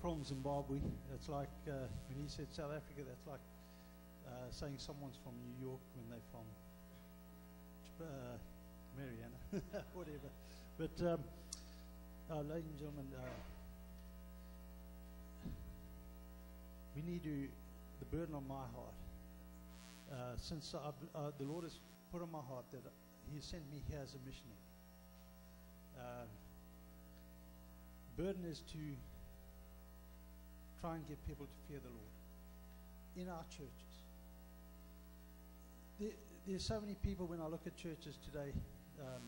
from Zimbabwe. It's like uh, when he said South Africa, that's like uh, saying someone's from New York when they're from uh, Marianna, whatever. But, um, uh, ladies and gentlemen, uh, we need to, the burden on my heart, uh, since uh, the Lord has put on my heart that He sent me here as a missionary. Burden is to try and get people to fear the Lord in our churches. There, there's so many people when I look at churches today, um,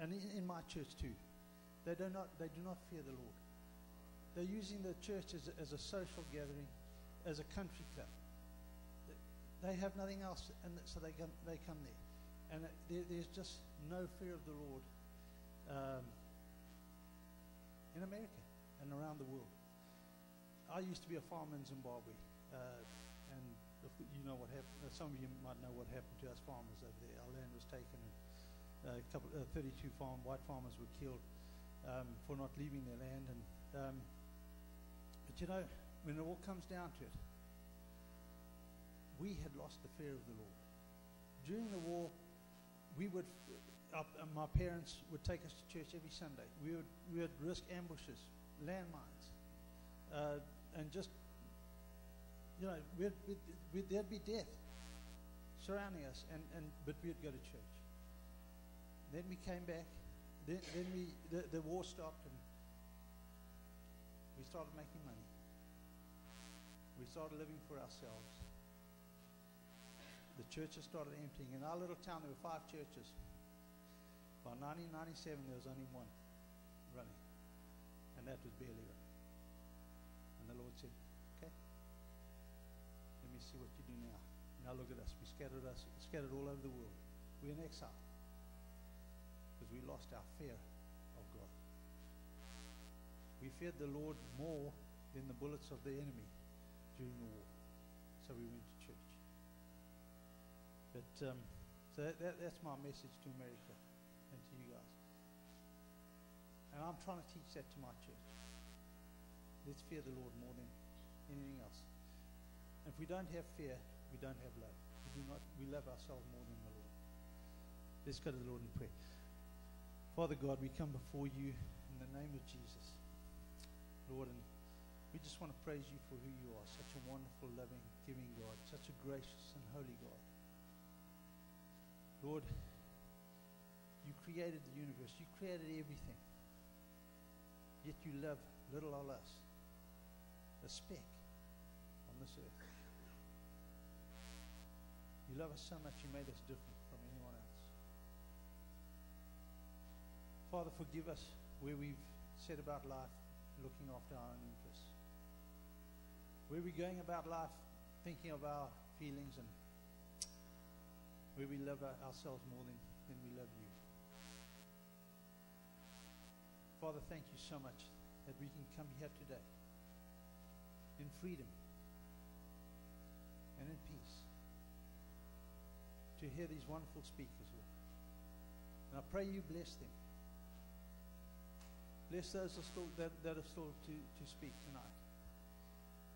and in, in my church too, they do not they do not fear the Lord. They're using the church as a, as a social gathering, as a country club. They have nothing else, and so they come, they come there, and there, there's just no fear of the Lord um, in America and around the world. I used to be a farmer in Zimbabwe, uh, and you know what happened. Uh, some of you might know what happened to us farmers over there. Our land was taken, and uh, a couple, uh, 32 farm, white farmers were killed um, for not leaving their land. And um, but you know, when it all comes down to it, we had lost the fear of the Lord. During the war, we would, uh, my parents would take us to church every Sunday. We would, we would risk ambushes, landmines, uh, and just, you know, we'd, we'd, we'd, there'd be death surrounding us, and, and, but we'd go to church. Then we came back. Then, then we, the, the war stopped, and we started making money. We started living for ourselves. The churches started emptying. In our little town, there were five churches. By 1997, there was only one running, and that was running. And the Lord said, "Okay, let me see what you do now." Now look at us. We scattered us, scattered all over the world. We're in exile because we lost our fear of God. We feared the Lord more than the bullets of the enemy during the war. So we went to church. But um, so that, that, that's my message to America and to you guys. And I'm trying to teach that to my church. Let's fear the Lord more than anything else. And if we don't have fear, we don't have love. We do not. We love ourselves more than the Lord. Let's go to the Lord in prayer. Father God, we come before you in the name of Jesus. Lord, and we just want to praise you for who you are. Such a wonderful, loving, giving God. Such a gracious and holy God. Lord, you created the universe. You created everything. Yet you love little old us. A speck on this earth. You love us so much you made us different from anyone else. Father, forgive us where we've said about life looking after our own interests. Where we're going about life thinking of our feelings and where we love ourselves more than, than we love you. Father, thank you so much that we can come here today in freedom and in peace to hear these wonderful speakers, Lord. And I pray you bless them. Bless those that, still, that, that are still to, to speak tonight.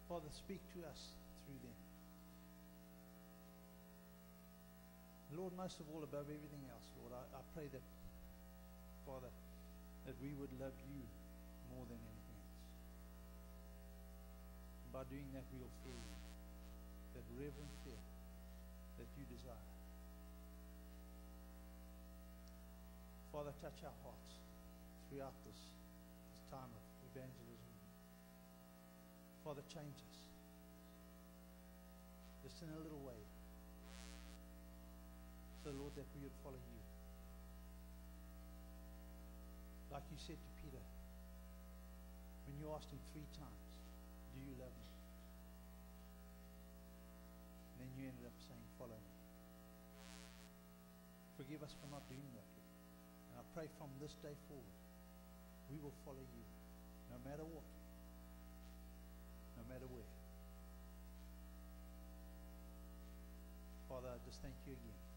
Father, speak to us through them. Lord, most of all, above everything else, Lord, I, I pray that, Father, that we would love you more than anything else. And by doing that, we will fear you. That reverent fear that you desire. Father, touch our hearts throughout this, this time of evangelism. Father, change us. Just in a little way. So, Lord, that we would follow you. Like you said to Peter, when you asked him three times, Do you love me? And then you ended up saying, Follow me. Forgive us for not doing that, Lord. And I pray from this day forward, we will follow you, no matter what, no matter where. Father, I just thank you again.